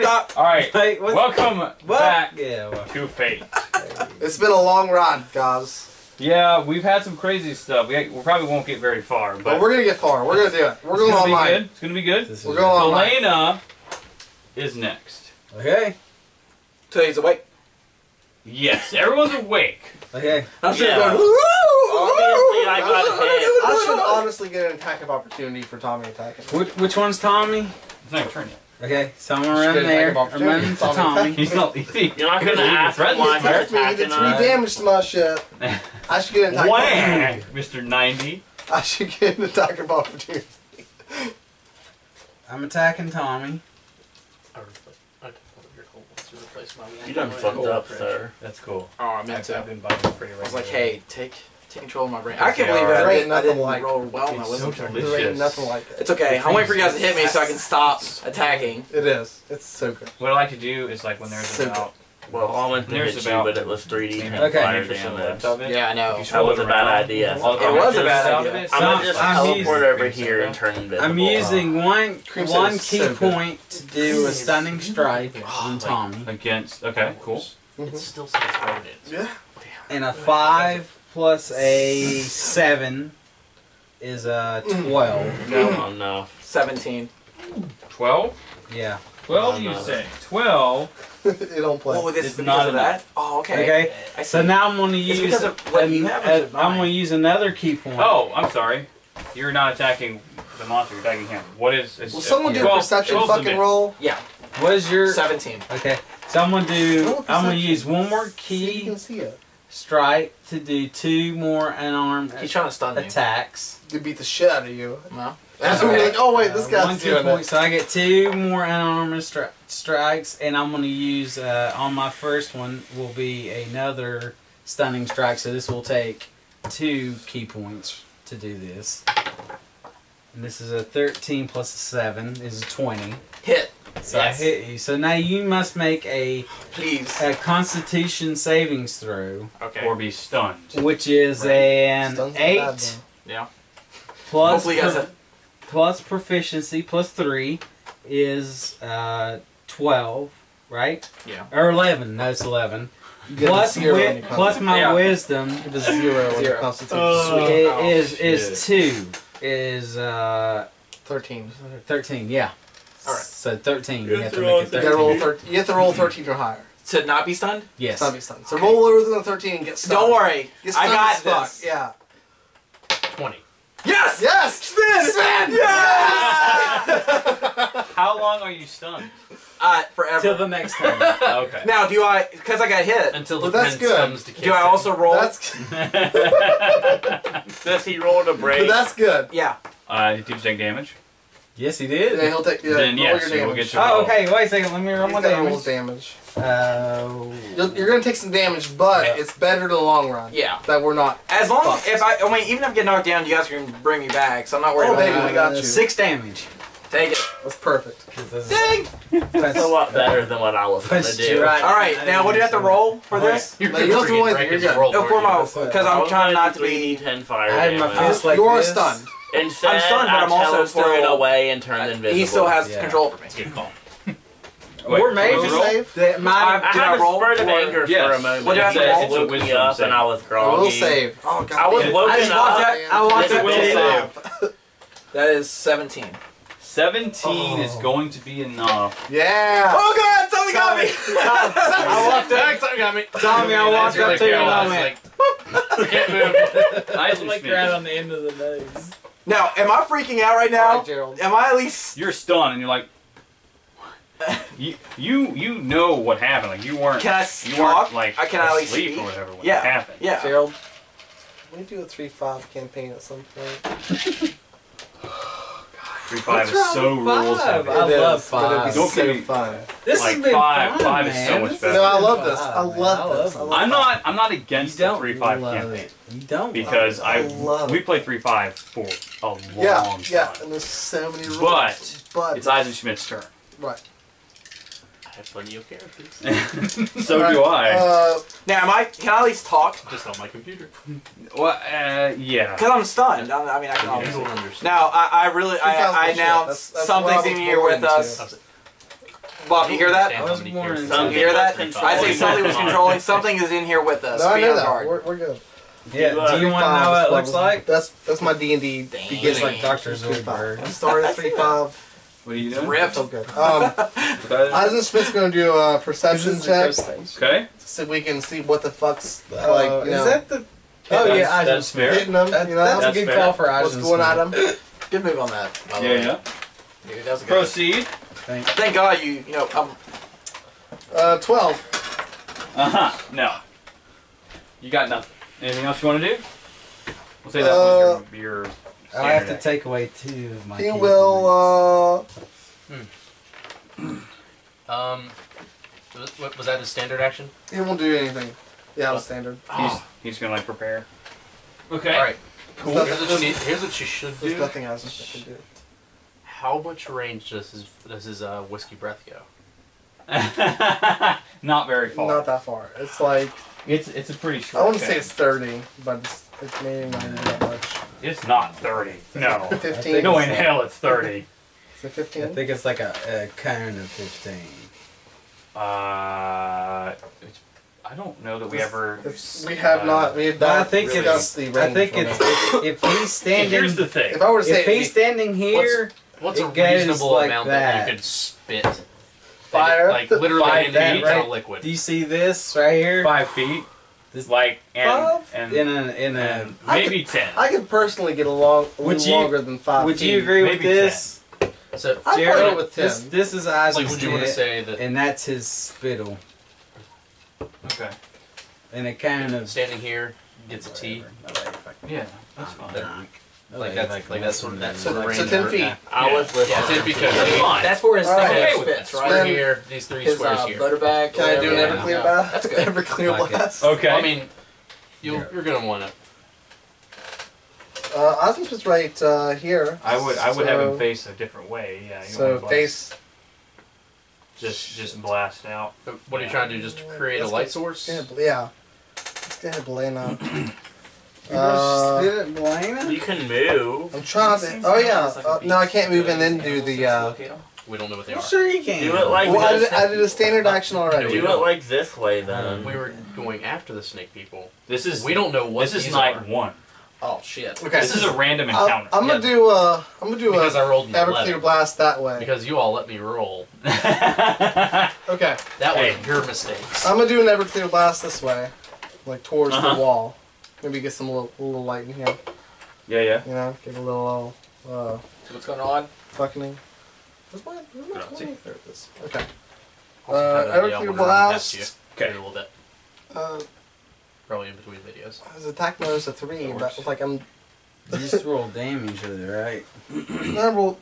Wait, Stop. All right. Wait, what? Welcome What? back Yeah. Well, to Fate. It's been a long ride, guys. Yeah, we've had some crazy stuff. We, we probably won't get very far, but, But we're gonna get far. We're gonna do it. We're it's going gonna be online. good. It's gonna be good. this We're going online. Elena is next. Okay. Today's awake. Yes, everyone's awake. Okay. I'm sitting Yeah. going. Obviously, I got hit. I should honestly get an attack of opportunity for Tommy attacking. Which, which one's Tommy? It's not your turn yet. Okay, so I'm gonna run there. attack of I'm running to Tommy Tommy. He's not. He, You're not gonna ask him threatened why his he's Attack me. You did attacking three us. damage to my shit. I should get an attack. Of Whack, Mr. 90. I should get an attack of opportunity. I'm attacking Tommy. You done fucked up, sir. That's cool. Oh, I meant I've, to. I've been biting pretty I was like, hey, take take control of my brain. I can't believe alright. I There ain't didn't, I nothing didn't like- roll well on my It's wisdom so turn. delicious. There ain't nothing like it. It's okay. I'm waiting for you guys to hit me so I can stop attacking. It is. It's so good. What I like to do is like when there's So about Well, I went to There's hit you, about but it was 3D maybe ten Okay. fire 20% damage. left of it. Yeah, I know. You That swirl was a bad idea. All It was a bad out idea. it. I'm gonna just I'm teleport using- over here and turn invisible. I'm using one Cream soda one is key so good. point to do a stunning strike oh, on Tommy, against. Okay, cool. Mm-hmm. It's still says bonus. Yeah. and a five plus a seven is a twelve. No, enough. 17. Twelve. Yeah. 12, you say? Twelve. it don't play. Oh, this It's is not of that? Oh, okay. Okay. I So now I'm gonna It's use. because of what you an- have uh, versus I'm mine. gonna use another key point. Oh, I'm sorry. You're not attacking the monster. You're attacking him. What is? is Will someone do a 12 perception 12's the fucking bit. roll? Yeah, what is your? 17. Okay. So I'm gonna do. Roll a I'm gonna perception. use one more See, you key can see it. Strike to do two more unarmed He's trying to stun me. attacks. They beat the shit out of you. No. That's when you're like, oh wait, this Uh, guy's one doing point, it. so I get two more unarmed stri- strikes, and I'm going to use uh, on my first one will be another stunning strike. So this will take two key points to do this. And this is a 13 plus a 7 is a 20. Hit. So Yes. I hit you. So now you must make a, Please. a Constitution savings throw, Okay. Or be stunned. which is Right. an Stun's 8 bad. Yeah. plus Hopefully pro- have- plus proficiency plus three is uh, twelve, right? Yeah. Or eleven. No, it's eleven. You get a Plus, zero wi- plus my Yeah. wisdom It is zero on your Zero. constitution. Uh, Sweet. i- Oh, is is two is uh, Thirteen. thirteen. Yeah. Alright. So thirteen. You Good have to throw, make it You gotta roll thirteen. You have to roll thirteen or higher. To not be stunned? Yes. It's not be stunned. So roll lower than a thirteen and get stunned. Don't worry. Get I got as fuck. this. Yeah. 20. Yes! Yes. Spin! Spin! Yes! How long are you stunned? Till uh, forever. the next time. Okay. now, do I, because I got hit, Until Well, the that's prince good. comes to kiss do I him. also roll? That's Does he roll to but break? that's good. yeah. uh, did you take damage? Yes, he Yeah, did. he'll take. Yeah, Then roll yes, your you will damage. get your- Oh, okay. Wait a second. Let me roll He's my gotta roll damage. damage. Uh, You're, you're gonna take some damage, but Yeah. it's better in the long run. Yeah. That we're not. As long Fuck. if I, I mean, even if I get knocked down, you guys can bring me back, so I'm not worried Oh, about baby, that. we got you. Six damage. Take it. That's perfect. Ding! That's a lot better than what I was gonna That's do. true. All right, now what do you have to roll for Okay. this? No, you don't have to roll anything. You're good. No, for my, because I I'm was trying gonna not do to be. 3d10 fire I had my damage. fist like You're this. stunned. Instead, I'm stunned, but I I'm also teleported still- away and turned invisible. He still has Yeah. control over me. Good call. Or maybe Roll roll? save. that my I Did I had a roll spurt of for- anger for a moment. What did I have to He roll? just woke It's a me up wisdom and I was A groggy. will save. Oh god. I was damn. woken I just walked up. up. I walked It's up will to save. That is 17. 17 is Oh. going to be enough. Yeah. Oh god, something got me! I walked up. Something got me. Tommy, I walked up to you and I went. Can't move. Isaac like Schmidt, right on the end of the nose. Now, am I freaking out right now? Alright, Gerald. Am I at least? You're stunned and you're like, you you you know what happened. Like you weren't Can I you talk? weren't like I can at least asleep or whatever when Yeah. it happened. Yeah. Gerald. Can we do a three five campaign at some point? Three five What's is so wrong with rules five? heavy. I It love is, but it'd be five. Don't so give me- fun. This Like has been five- fun, five is man. so much This better. has No, I been love this. fun, I man. love this. I love I'm not I'm not You against the don't three five love campaign it. You don't because love I, I love we it. played three five for a long Yeah, time. yeah, and there's so many rules. But but It's Eisenschmidt's turn. right. I have plenty of characters. so do I. Uh, Now, am I? Can I at least talk? Just on my computer. well, uh, yeah. Because I'm stunned. I'm, I mean, I can You obviously. don't understand. Now, I, I really, I, I announced That's- that's something's what in here born with us. Bob, you hear that? I was born in You hear that? I say something was controlling. Something is in here with us. No, I know that. We're, we're good. Yeah. You, Do you want to know what it looks like? That's that's my D and D. It's like Doctor Three Zoidberg. five. Start at three five. What are you doing? ripped. So good. Um, Okay. Eisenschmidt's gonna do a perception check Okay. so we can see what the fuck's Uh, like. You know, is that the? Oh That's- yeah, I that's just fair. hitting them. That, you know, that's, That's a good fair. call for what's Eisen going at Smith. him. Good move on that. By Yeah, way. yeah. Dude, that was a good. Proceed. Thank- Thank God you. You know, um, Uh, twelve. Uh huh. No. You got nothing. Anything else you want to do? We'll say that Uh, was your, your I have to take away two of my. He key will. points. Uh, Um, was, what- was that his standard action? he won't do anything. Yeah, it's standard. He's, he's gonna like prepare. Okay. All right. Cool. Here's what, you need, here's what you should There's do. nothing Eisenschmidt can do. How much range does his does his uh, whiskey breath go? Not very far. Not that far. It's like It's it's a pretty short. I want to say it's thirty, but it's, it's maybe not even that much. It's not thirty. No. Fifteen. no in hell it's thirty. Is it 15? I think it's like a, a cone of fifteen. Uh, it's, I don't know that we ever. It's- we have uh, not. We have But I not think discussed it's. the I think it's if, if he's standing. here's the thing. If I were to say if he's standing here, What's a reasonable like amount that. that. you could spit? That it- Fire? like literally Like into that, each right? liquid. do you see this right here? Five feet. This- like and Five? and, In a in a. and I maybe ten. I could personally get along a Would little you- longer than five. Would you feet. agree with maybe this? So, I'd Jared, probably with ten. This, this is like, Isaac's would you want to say that and that's his spittle, okay. and a kind of standing here gets a T? Yeah, that's fine. That- Like that's like that's sort of that So- sort of so 10 feet. Yeah, I was listening. yeah, ten feet. That's fine. That's where his All right. thing Okay with right? Then- here, these three His squares uh, here. butter bag. Can I do an. Everclear Yeah. blast? That's good. Everclear Fuck blast. Okay. I mean, you you're gonna want to. Uh, Osmond's right uh, here. I would I would have him face a different way. Yeah. you So face. Just just blast out. What are you trying to do? Just to create a Let's light go- source? Yeah, bl- yeah. Let's get ahead, Belena. You Uh, spit it, Belena? You can move. I'm trying to. Oh yeah. Uh, no, I can't move and then do the. Uh, We don't know what they I'm are. sure you can. Do it like well, I did, I did a standard action already. Do it like this way then. We were going after the snake people. This is We don't know what this is these night are. one. Oh shit. Okay. This is a random I'm, encounter. I'm gonna Yeah. do. Uh, I'm gonna do Because a I rolled an Everclear 11. blast that way. Because you all let me roll. Okay. That Hey. was your mistakes. I'm gonna do an Everclear blast this way, like towards Uh-huh. the wall. Maybe get some little, little light in here. yeah, yeah. You know, get a little uh, What's going on? fucking. Where's my, where's my Grazie. 20? There it is. Okay. Also, Uh, kinda, yeah, Everclear we're gonna run past blast. you Okay. A little bit. Uh, Probably in between videos. his attack mode is a three, but it's like I'm. You just roll damage with it, right? I roll.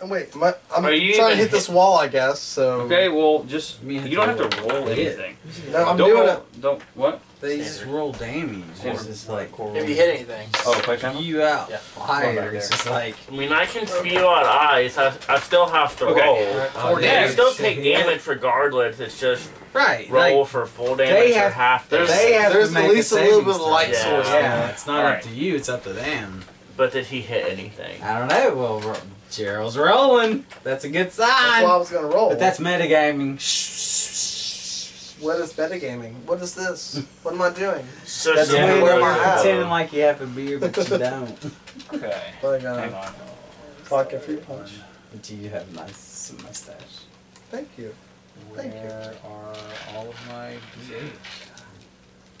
Oh, Wait, my, I'm Are you trying to even hit this wall, I guess. So. Okay, well, just Me you don't have to roll hit. anything. No, I'm don't doing roll, it. Don't what? They just roll damage. It's just like If you hit anything. Oh, play channel. you out Yeah. fire. It's just like I mean, I can spew out ice. I, I still have to Okay. roll. oh, They yeah, still take damage regardless. It's just Right. roll Like, for full damage or have- half There's, damage. They have there's to at make least a little bit of light throw. source. Yeah. yeah, it's not Alright. up to you. It's up to them. But did he hit anything? I don't know. Well, ro- Gerald's rolling. That's a good sign. That's why I was gonna roll. But that's metagaming. What is metagaming? What is this? What am I doing? So That's she the way rolled where a- my pretending like you have a beer, but you don't. Okay. But, Like Hang a on. vodka fruit punch. But you have a nice mustache. Thank you. Thank you. Where are all of my D8?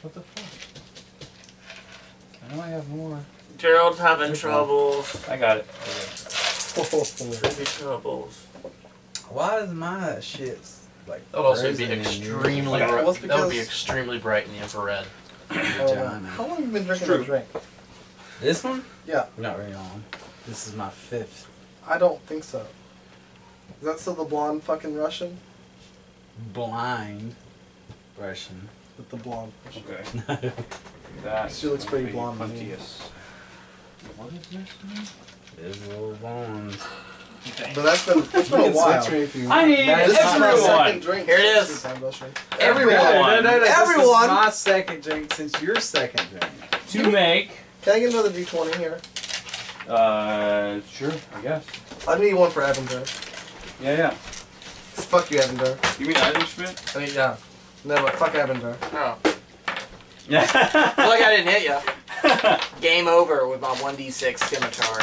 What the fuck? I know I have more. Gerald's having troubles. I got it. Pretty troubles. Why is my shit like? That would also be extremely. Okay. bri- Well, that would be extremely bright in the infrared. Oh, how long have you been drinking True. that drink? This one? Yeah. Not very long. This is my fifth. I don't think so. Is that still the blonde fucking Russian? Blind Russian. With the blonde. Russian. Okay. That She looks pretty would be blonde to me. plenteous. What is this? There's little bones. But that's been, it's been a can while. switch me if you I want. need That This is my everyone. second drink. Here it is. This time, Russian. Everyone. No, no, no, this is Everyone. my second drink since your second drink. To make. Can I get another D20 here? Uh, sure. I guess. I need one for Evan, though. Yeah, yeah. Fuck you, Evendur. You mean Eisenschmidt? I mean, yeah. No, but fuck Evendur. Oh. Yeah. Like I didn't hit ya. Game over with my 1d6 scimitar.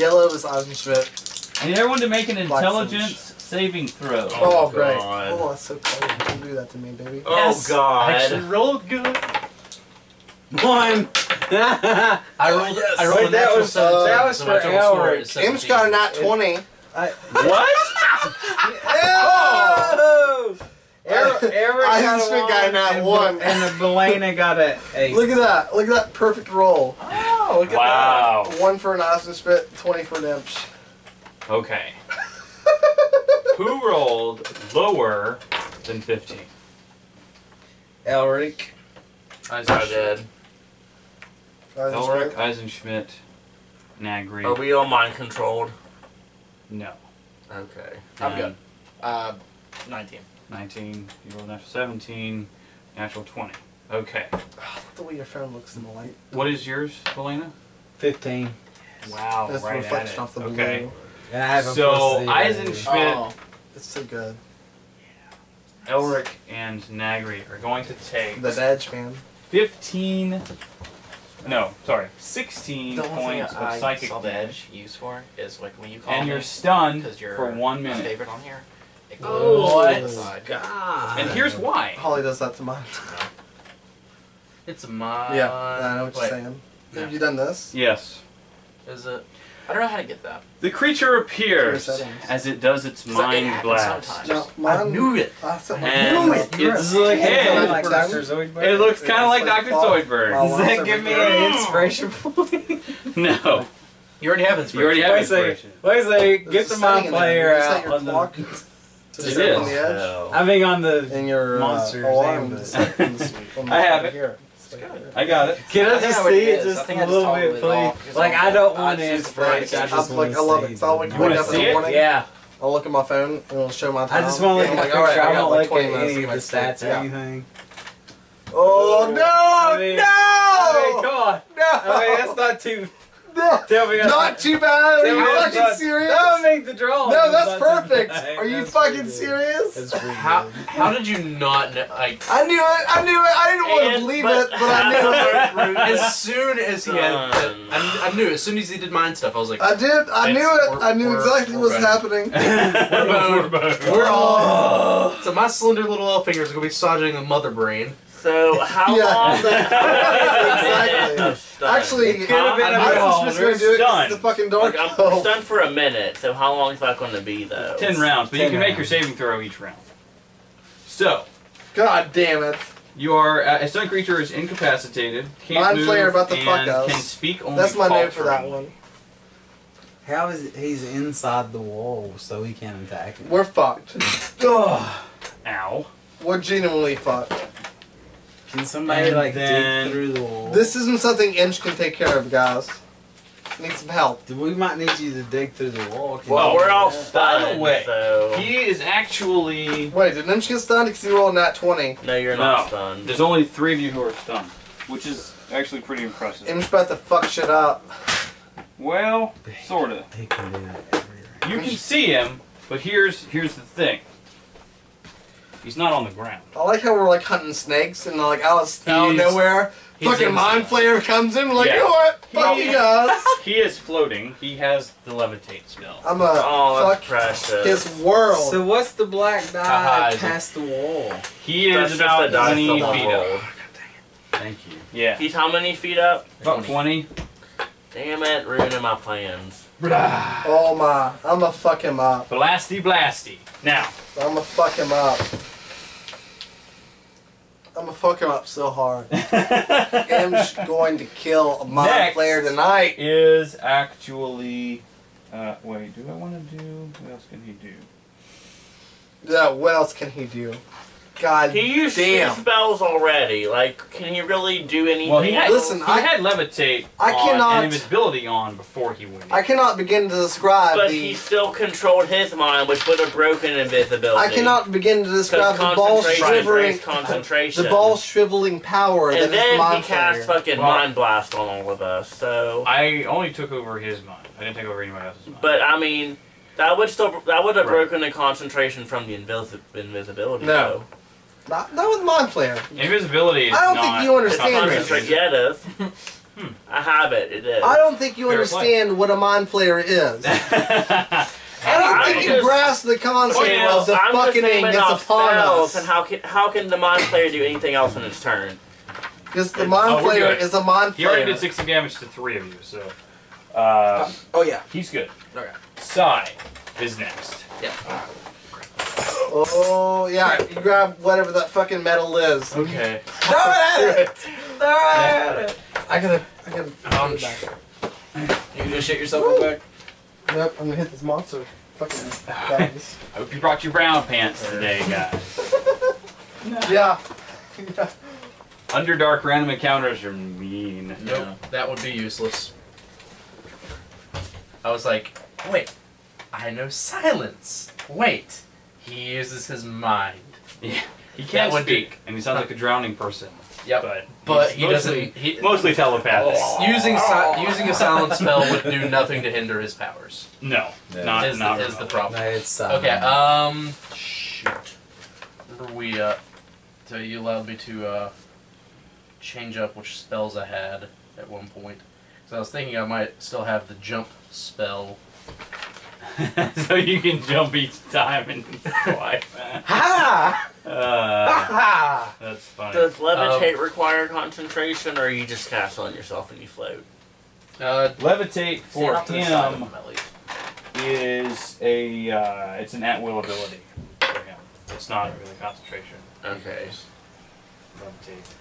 Yellow is Eisenschmidt. I need everyone to make an Black intelligence saving throw. Oh, Oh, great. God. Oh, that's so cool. Don't do that to me, baby. Oh Yes. God. Actually rolled good. One. I rolled. yes. I rolled Wait, that natural was- uh, 17, that was so for my total score Elric. is Im's 17. got a nat 20. What? Oh! Eric, Eric I got just a got one, that and, one. and the Belena got a eight. Look at that. Look at that perfect roll. Oh, Oh, look at Wow. One for an Eisenschmidt, 20 for an Imch. Okay. Who rolled lower than 15? Elric. I I did. Elric, Eisenschmidt, Nagrie. Are we all mind controlled? No. Okay. I'm good. Uh, 19. 19. You rolled natural 17. Natural 20. Okay. The way your phone looks in the light. What is yours, Helena? 15. Wow. That's the right at reflection it. off the blue. Okay. And I have a So, plus zero. Eisenschmidt- Oh, It's so good. Elric and Nagrie are going to take The edge, man. 15. No, sorry. 16 the only thing points of I psychic saw the edge used for is like when you call And me you're stunned because you're for one my minute. favorite on here. It Oh, goes to what? God. And here's why. Holly does that to mine. It's my. yeah, I know what you're wait, saying. Yeah. Have you done this? Yes. Is it? I don't know how to get that. The creature appears as it does its mind happens blast. sometimes. No, I mine. knew it. I And I knew it. it's This is like, head. like Dr. Zoidberg. It looks kind of like like Dr. Zoidberg. Paul- Does that give me an inspiration point? No. You already have You already have a second. inspiration. Wait a second. Get the a mind setting in there. player You set out. your On the, clock to It set is. on the edge. Hell. I mean, on the. Your Monsters uh, alarm name, to but- set on the- on the I have right it. Here. It's right here. I got it. Can I, I just see it is. I just think a I just little bit, please? because Like, I'm- don't want just- inspiration. I I'm just like, I love it. So I'll wake, You wake up in the morning. Yeah. I'll look at my phone and it'll show my I just want to look at the like, all right, picture. I I got don't like look 20 minutes any of the my stats or Yeah. anything. Oh no! I mean- no! I mean, come on. no! I mean, that's not too. No! Tell me Not too bad. Are tell you that's fucking not- serious? Don't make the draw. No, that's Not perfect. Are you That's fucking pretty serious? That's pretty How, how did you not know? Like, I knew it. I knew it. I didn't want to believe but it, but I knew it. as soon as he had, that, I, I knew as soon as he did mind stuff, I was like, I did. I knew It's- it. I knew we're- exactly we're what was happening. we're all. So my slender little elf fingers are gonna be soldering a mother brain. So how Yeah, long? exactly. I'm stunned. Actually, It could have been I a bit was just gonna You're do it 'cause stunned. the fucking dark. Like, I'm Oh. stunned for a minute. So how long is that going to be though? 10 rounds, but you Ten can make your saving throw each round. So, God damn it. you are uh, a stunned creature is incapacitated, can't Mind move, flayer about to fuck and us. can speak only That's my name for that one. How is it, he's inside the wall, so he can't attack him? We're fucked. Ugh. Ow. We're genuinely fucked. Can somebody And like then- dig through the wall? This isn't something Inch can take care of, guys. Need some help. we might need you to dig through the wall. Can Well, we're all stunned. By the way, so He is actually. Wait, did Inch get stunned? Because he rolled nat 20. no, you're No. not stunned. There's only three of you who are stunned, which is actually pretty impressive. Inch about to fuck shit up. Well, sorta. He can do that every round. You can see him, but here's here's the thing. He's not on the ground. I like how we're like hunting snakes and like out of, out of nowhere. Fucking mind flayer comes in. We're like, Yeah. you know what? Fuck you guys. He is floating. He has the levitate spell. I'm gonna Oh, fuck that's precious. his world. So what's the black Haha, dye is past the wall? He is just a about dice 20 double feet roll. up. Thank you. Yeah. He's how many feet up? About 20. Damn it, ruining my plans. oh my. I'm gonna fuck him up. Blasty blasty. Now, I'm gonna fuck him up. I'm gonna fuck him up so hard. I'm just going to kill a mind Next. flayer tonight. is actually. Uh, wait, do I want to do. What else can he do? Yeah, what else can he do? God He used damn. two spells already. Like, can he really do anything? Well, he had. Listen, he I- had levitate I on cannot- and invisibility on before he went. in. I cannot begin to describe But the. he still controlled his mind, which would have broken invisibility. I cannot begin to describe Because the ball concentration shivering. breaks concentration. The ball shriveling power that And is then he mind cast flayer. fucking Well- mind blast on all of us. So, I only took over his mind. I didn't take over anybody else's mind. but I mean, That would still that would have Right. broken the concentration from the invisi- invisibility. No. Not, not with Mind Flayer. Invisibility is I don't not. think you though. understand It's Rich. concentration. Yeah, it is. I have it. It is. I don't think you Fair understand what a Mind Flayer is. I don't I'm think you just- grasp the concept Okay, of the I'm just fucking naming that's off upon spells, us. and how can how can the mind flayer do anything else in its turn? Because the Mind Oh, we're Flayer good. is a Mind he already Flayer. did 60 damage to three of you, so. Uh, Oh yeah. he's good. Okay. Sai is next. Oh, yeah. You grab whatever that fucking metal is. Okay. Throw it at it. Throw it at it. I gotta, I gotta. Um, back. You can just shit yourself real quick. Nope, I'm gonna hit this monster. Fucking guys. I hope you brought your brown pants today, guys. yeah. Underdark random encounters are mean. Nope, that would be useless. I was like, wait, I know silence. Wait, he uses his mind. Yeah, he can't would be- speak, and he sounds like a drowning person. Yep. But, But he's he mostly, doesn't. He, Mostly telepathic. using si- using a silent spell would do nothing to hinder his powers. No, Yeah. not is not the, is the remotely. problem. No, it's uh, Okay. Um. Shoot. Remember we uh, so you allowed me to uh, change up which spells I had at one point. So I was thinking I might still have the jump spell. so you can jump each time and fly. Ha! Uh, Ha! that's funny. Does levitate require concentration, or you just cast on yourself and you float? Uh, Levitate for Stand off to the side of him him, at least. is a uh, it's an at will ability for him. It's not really concentration. Okay. Levitate.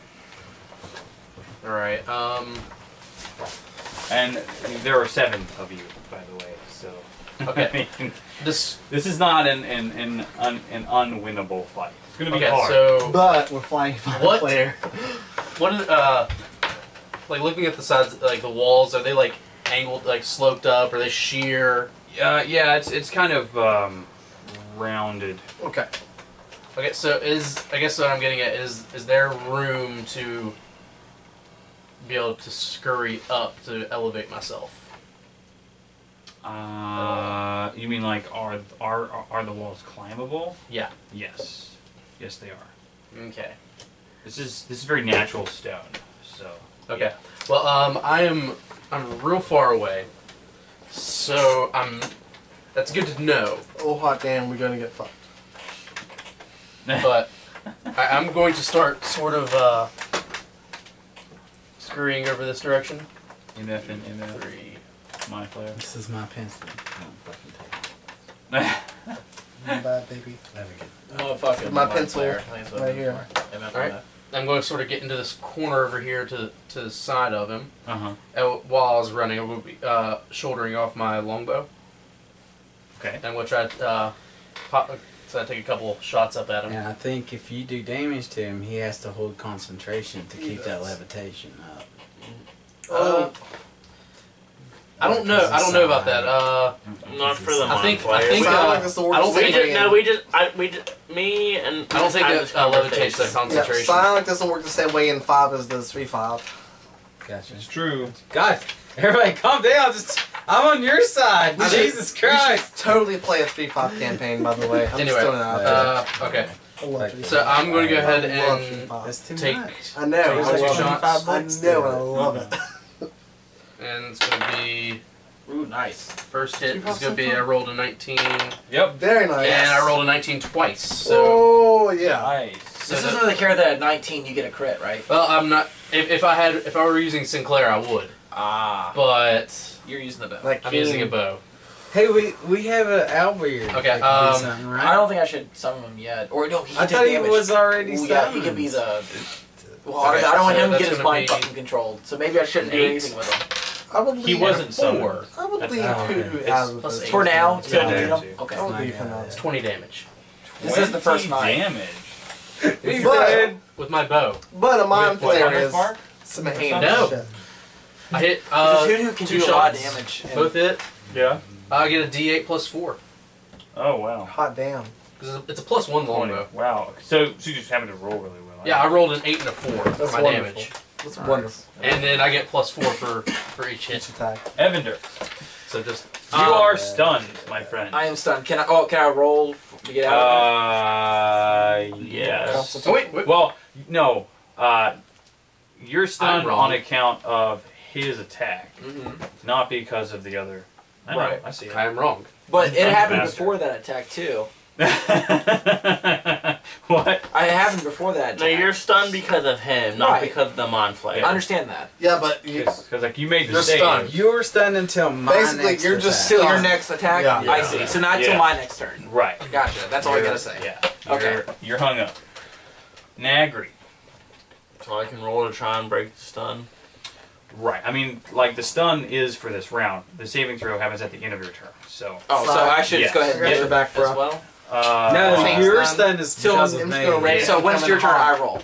all right. Um. And there are seven of you, by the way. So Okay. I mean, This. this is not an an an, un, an unwinnable fight. It's gonna be Okay. hard. So But we're flying Mind What? Flayer. what? Is, uh. Like looking at the sides, like the walls, are they like angled, like sloped up? Are they sheer? uh, yeah, it's it's kind of um, rounded. Okay. Okay, so is I guess what I'm getting at is is there room to be able to scurry up to elevate myself? Uh, you mean like are are are the walls climbable? Yeah. Yes, yes they are. Okay. This is this is very natural stone. So Okay. Well, um, I am I'm real far away, so I'm. That's good to know, Oh, hot damn, we're gonna get fucked. but I, I'm going to start sort of uh, scurrying over this direction. MF and MF, Three. My player. This is my pencil. Don't fucking take it. I'm bad, baby. There we go. Motherfucker. My mind pencil, flayer. I think that's what right I'm here. looking for. MF, Alright. I'm going to sort of get into this corner over here to to the side of him. uh huh. Uh, while I was running, I would be uh, shouldering off my longbow, Okay. and we'll try to uh, pop. So I take a couple shots up at him. And I think if you do damage to him, he has to hold concentration to He keep that levitation up. Uh, I don't know. I don't know about that. Uh, Not for the I mind think- I think, uh, Sound like this the I don't worst we think just, no, we just, I, we just, me and I don't think had that this uh, levitates conversation. their Yeah, concentration. Psionic doesn't work the same way in 5 as does 3 5. Gotcha. It's true. Guys, everybody calm down. Just I'm on your side. We should- Jesus Christ. Totally play a 3 5 campaign, by the way. I'm Anyway, just throwing it out there. Uh, okay. I love like- 3-5. So I'm going to go ahead I love and 3-5. That's too take, much. I know. take I two love shots. I know, and I love it. And it's going to be Ooh, nice. first hit Two is going to be far? I rolled a 19, Yep. Very nice. and I rolled a 19 twice. So, Oh, yeah. Nice. so this isn't the care that at 19 you get a crit, right? well, I'm not. If, if I had, if I were using Sinclair, I would. Ah. But You're using the bow. Like I'm using a bow. Hey, we we have an Owlbeard. Okay, that do um, right? I don't think I should summon him yet. Or no, he I did thought he was already Ooh, yeah, he summoned. could be the. Well, Okay, I don't want him to get his mind be- fucking controlled. So maybe I shouldn't do anything with him. I would leave He wasn't summoned. Four. I would That's- leave okay. Pooh It's out of plus this. eight. For now, Yeah, till we yeah, get yeah. Okay. I would leave him God, out. It's 20 damage This is the first 20 night. damage. He's But- with my bow. But a mind Wait, flayer Hundred is mark? some No. hand No. shit. I hit uh, Because Hoodoo can two do a lot of shots. damage. and- both hit. Yeah. I get a D8 plus four. Oh wow. Hot damn. 'Cause it's a- It's a plus one 20. longbow. Wow. So, so you just happen to roll really well. Yeah, I rolled an eight and a four That's for my wonderful. damage, That's Nice. wonderful. and then I get plus four for for each Each hit. attack. Evendur. So just You Um, are stunned, my friend. I am stunned. Can I? Oh, can I roll to get out? Uh, yes. Oh, wait, wait. Well, no. Uh, you're stunned on account of his attack, hmm not because of the other. I know, Right. I see I am wrong. But it I'm happened faster. before that attack too. it. what? I haven't before that attack. No, you're stunned because of him, not Right. because of the Mind Flayer. I understand that. Yeah, but you, Because like you made the You're save. stunned. You're stunned until my Basically, next you're just attack. Till your next attack. Yeah. I see. So not Yeah. till my next turn. Right. Gotcha. That's all I You're- gotta say. Yeah. Okay. You're, you're hung up. Nagrie. So I can roll to try and break the stun. Right. I mean, like the stun is for this round. The saving throw happens at the end of your turn. So. Oh, so I should just go ahead and Get get your it back, back bro. as well. Uh, No, Thanks, your Don. stun is Till because I'm of just me. gonna raise- So when's your turn? I roll.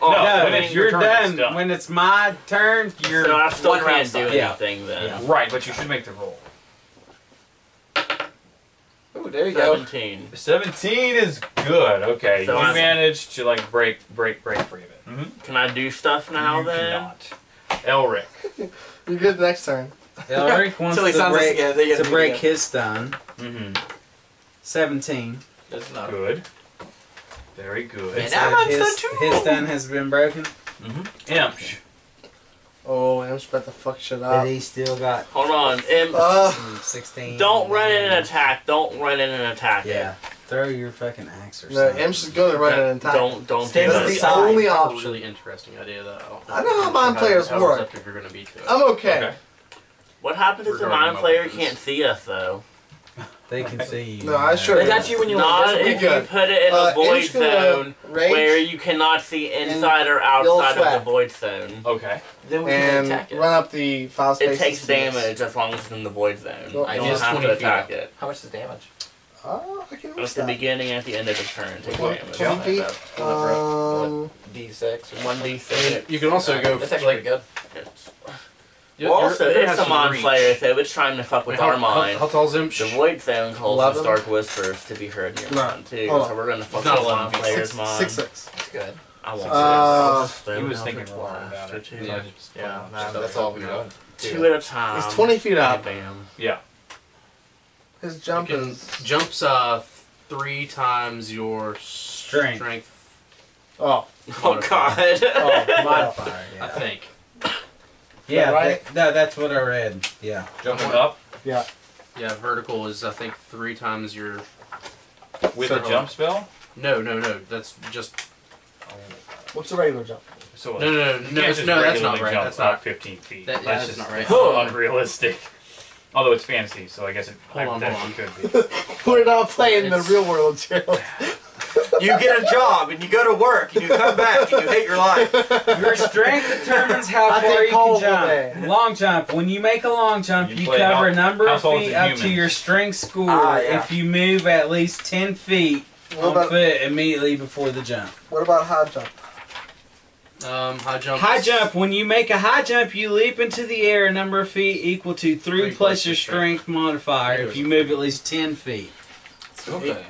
Oh, No, No, when if it's your you're turn, it's done, done. when it's my turn, you're. so I still one round can't do stun. Yeah. anything then. Yeah. Right, but you should make the roll. Ooh, there you go. 17. 17 is good. Okay, So you I'm- managed to like break, break, break free of it. Mm-hmm. Can I do stuff now you then? cannot. Elric. you're good next turn. Elric wants Until he to break, again. They get to break again. his stun. Mm-hmm. 17. That's enough. Good. Very good. Man, So I'm on his, stun his stun has been broken. Mm-hmm. Imsh. Oh, I'm about to fuck shit But up. he still got Hold on. Im- Uh, mm, 16. don't run in and attack. Don't run in and attack. Yeah. Throw your fucking axe or no, something. Im's just gonna run it in time. Don't don't do Stand that. That's the aside. only That's a really interesting idea though. I know how mind flayers how work. receptive you're gonna be to it. I'm okay. Okay. What happens if the mind flayer can't see us though? They can see you. No, I sure They got you when you were Not invisible. if you good. put it in Uh, a void zone rage, where you cannot see inside or outside of the void zone. Okay. Then we can attack it. run up the five It takes damage as long as it's in the void zone. Well, I it don't have to attack up. it. How much is the damage? Oh, I can At reach the that. beginning and at the end of the turn, it takes Twenty- damage. twenty feet? Um, D6 One d And six. you can also go That's actually like pretty good. You're- Well, also, you're it's a some Mon reach. Flare, so it's trying to fuck with Wait, how, our mind. How, how tall's him? The void zone calls Eleven? us dark whispers to be heard in your mind too. hold So we're gonna fuck It's not with Mon 11, Flare's six, mind. six, six. That's good. I won't. Uh, I'll He was thinking for wrong twice, about for it. Yeah, just- Yeah, just that's all we got. Two at a time. He's 20 feet up. Bam. Yeah. His You jump is. jumps uh three times your Strength. strength Oh, Oh god. Oh, modifier, I yeah. think. Yeah, right? that- no, that's what I read. Yeah. Jumping up yeah. Yeah, vertical is I think three times your. with So- a jump spell. No, no, no. That's just. What's the regular jump? So No, no, no, you no, can't it's- just no, that's not right, that's not- 15 feet. That- yeah, that's that's just not right. so unrealistic. Although it's fantasy, so I guess it Hold on, hold hypothetically could be. We're not playing the real world, Gerald. You get a job and you go to work and you come back and you hate your life. Your strength determines how I far you can jump. Long jump. When you make a long jump, You you, cover a number of feet and up to your strength score. Ah, yeah. If you move at least 10 feet What on about foot immediately before the jump. what about high jump? Um, high jump. High jump. When you make a high jump, you leap into the air a number of feet equal to 3 Three plus plus your your strength. strength modifier if you move at least 10 feet. Okay.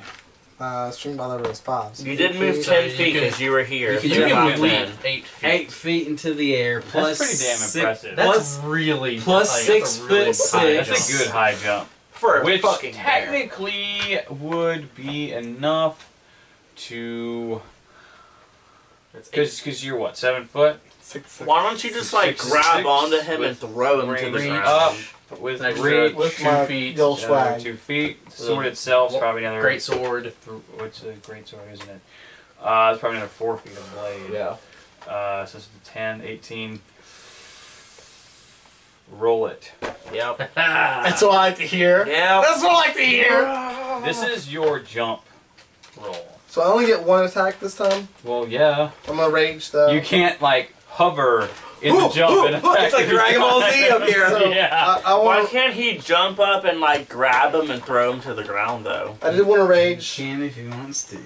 Uh, string by lever is five. so You eight did move. So ten you feet can- because you were here. you if can You you're can leap then. eight feet. Eight feet into the air. Plus pretty damn six- impressive. That's Plus, really plus like, six that's a really foot high six. That's a good high jump. For a Which fucking bear. technically would be enough to. That's eight. Because cause you're what, seven foot? Six, six. Why don't you just like Six, grab six, onto him and with throw him to the reach ground? up with Next reach. to with two my feet. Gil another swag. two feet. Sword itself is Well, probably another. Great sword. What's a great sword, isn't it? Uh, it's probably another four feet of blade. Yeah. Uh, so it's 10, 18. Roll it. Yep. That's what I like to hear. Yep. That's what I like to hear. This is your jump roll. So I only get one attack this time. Well, yeah. I'm gonna rage though. You can't like hover in the Ooh, jump ooh, and ooh, it's like Dragon Ball. Z up here. So, yeah. I, I Why can't he jump up and like grab him and throw him to the ground though? I did want to rage. He rage. can if he wants to.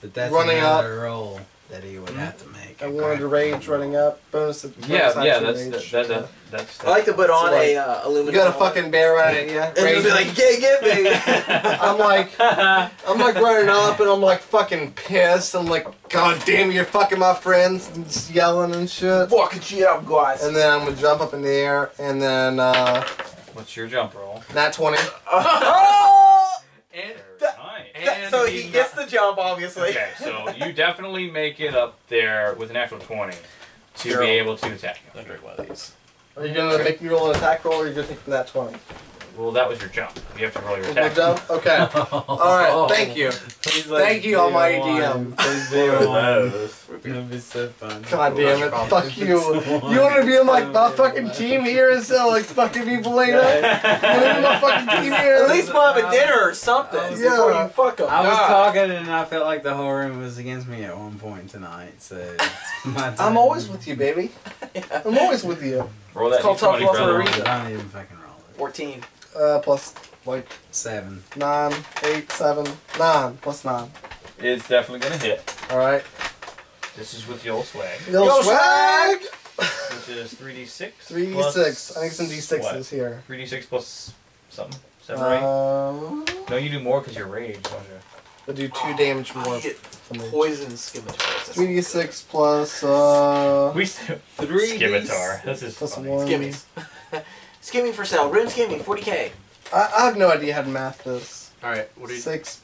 But that's Running another roll that he would mm-hmm. have to make. I wanted to rage running up. Bonus. bonus yeah, yeah, action that's rage. that, that, that, that's. I like to put on So, a uh, You got a fucking bear running at you. And just be Raging. like, get, get me. I'm like, I'm like running up and I'm like fucking pissed. I'm like, God damn, you're fucking my friends, and just yelling and shit. Fucking shit up, guys. And then I'm gonna jump up in the air and then uh, What's your jump roll? Nat 20. Oh! And, Very nice. and so he gets the jump, obviously. Okay, so you definitely make it up there with an actual 20 to Zero. be able to attack him. I'll drink one of these. Are you gonna make me roll an attack roll or are you gonna take the nat 20? Well, that was your jump. You have to roll your Was my attack. jump? Okay. Alright, thank you. He's like, Thank you, almighty "Be DM." Please be one. It'll be so fun. God damn it. Fuck you. You wanna be in like my fucking team here instead of like fucking me, Belena? You wanna be my fucking team here? At least we'll have a dinner or something Yeah. before you fuck him. I was God. talking and I felt like the whole room was against me at one point tonight, so it's my time. I'm always with you, baby. I'm always with you. Roll that It's called tough d20, love for a brother. reason. I don't even fucking roll it. 14. Uh, plus like Seven. nine, eight, seven, nine, plus nine. It's definitely going to hit. Alright. This is with the old swag, Yo, Yo, swag! which is 3d6. 3d6. plus I think some d6s what? here. 3d6 plus something. Seven or eight? Um, No, you do more because you're rage, don't you? I do two damage more. You get poison scimitars. 3d6 plus, uh. We still. Three Scimitar. This is Plus funny. one. Skimmies. Skimming for sale. Rune skimming, 40k. I, I have no idea how to math this. Alright, what do you Six.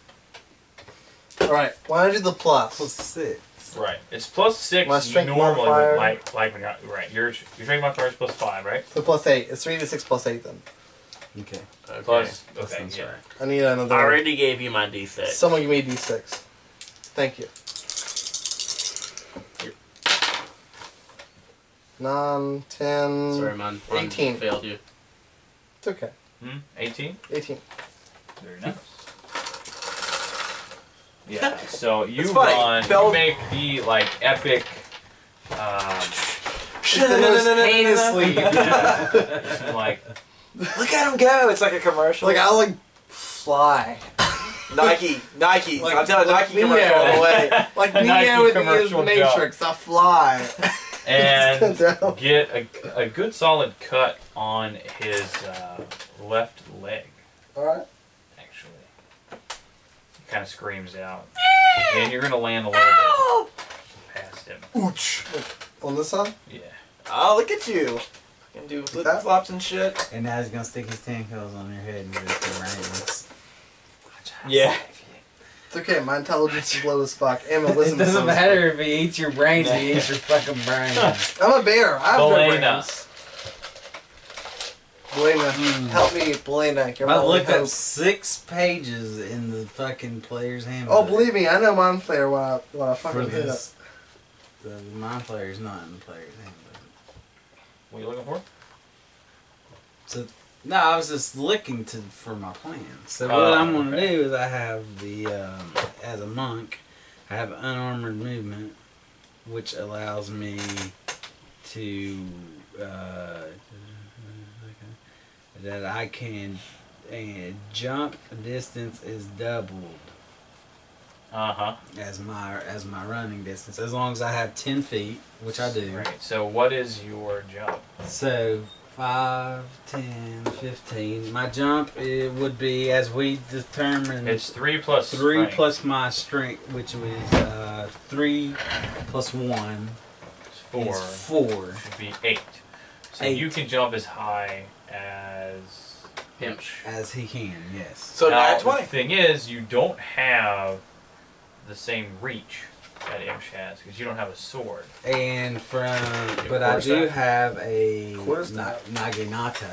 Alright, why don't I do the plus? Plus six. Right. It's plus six My strength normally, modifier. like like when you're right. Your your strength modifier is plus five, right? So plus eight. It's 3d6 plus eight then. Okay. Okay. Plus That okay, yeah. right. I need another. I already gave you my D6. Someone give me a d6. Thank you. Nine, ten. Sorry, man. Mine 18. Failed you. It's okay. Hmm. Eighteen. 18. Very nice. Yeah. So you It's run. Bell- You make the like epic. Um, It's the most like Look at him go. It's like a commercial. like, I like fly. Nike. Nike. Like- I'm telling like Nike commercial all the way. Like Nike Neo in the Matrix. I fly. and get a, a good solid cut on his uh, left leg. Alright. Actually, kind of screams out, and you're gonna land a little bit past him. Ooch. On this side? Yeah. Oh, look at you. Can do flip that? flops and shit. And now he's gonna stick his tentacles on your head and go for brains. Yeah. It's okay. My intelligence is low as fuck. And my It wisdom is doesn't low matter if he eats your brains, he eats your fucking brains. I'm a bear. I have no Belena. brains. Belena. Mm. Help me, Belena. You're I looked at hope. six pages in the fucking player's handbook. Oh, believe me, I know Mind Flayer What I, when I for fucking hit it. this. The my player's not in the player's handbook. What are you looking for? No, I was just looking to for my plan. So what Oh, I'm gonna okay. do is I have the um, as a monk, I have unarmored movement, which allows me to uh, that I can and jump distance is doubled Uh huh. as my as my running distance as long as I have ten feet, which I do. Right. So what is your jump? So 5, 10, 15. My jump it would be as we determined It's three plus three strength. plus my strength, which was uh, three plus one four. is four. Should be eight. So Eight. you can jump as high as Pinch. As he can, yes. So now, now the 20. thing is, you don't have the same reach that Imsh has because you don't have a sword. And from, a but I do quarterstaff? have a na- naginata,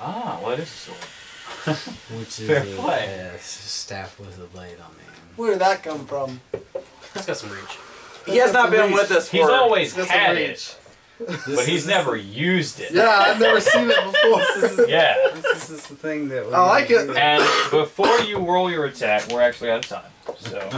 Ah, what is a sword? which is Fair a, play. a staff with a blade on the end. Where did that come from? It's got some reach. He has not been with us He's for. always That's had reach. it, but he's never used it. Yeah, I've never seen it before. Yeah. This is the thing that we I like it. And before you roll your attack, we're actually out of time. So